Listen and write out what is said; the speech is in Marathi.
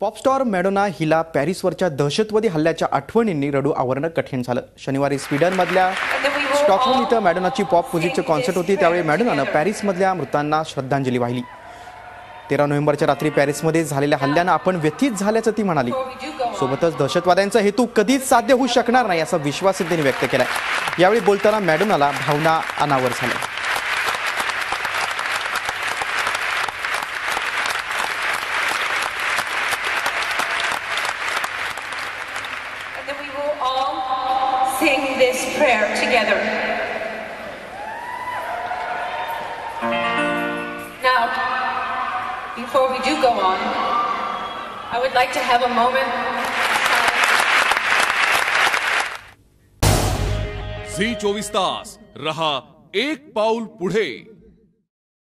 पॉपस्टार मॅडोना हिला पॅरिसवरच्या दहशतवादी हल्ल्याच्या आठवणींनी रडू आवरणं कठीण झालं. शनिवारी स्वीडनमधल्या स्टॉकहोम इथं मॅडोनाची पॉप म्युझिकचे कॉन्सर्ट होती त्यावेळी मॅडोनानं पॅरिसमधल्या मृतांना श्रद्धांजली वाहिली. तेरा नोव्हेंबरच्या रात्री पॅरिसमध्ये झालेल्या हल्ल्यानं आपण व्यथित झाल्याचं ती म्हणाली. सोबतच दहशतवाद्यांचा हेतू कधीच साध्य होऊ शकणार नाही असा विश्वास त्यांनी व्यक्त केला यावेळी बोलताना मॅडोनाला भावना अनावर झाल्या. And then we will all sing this prayer together. Now, before we do go on, I would like to have a moment. Zee चोवीस तास रहा एक पाऊल पुढे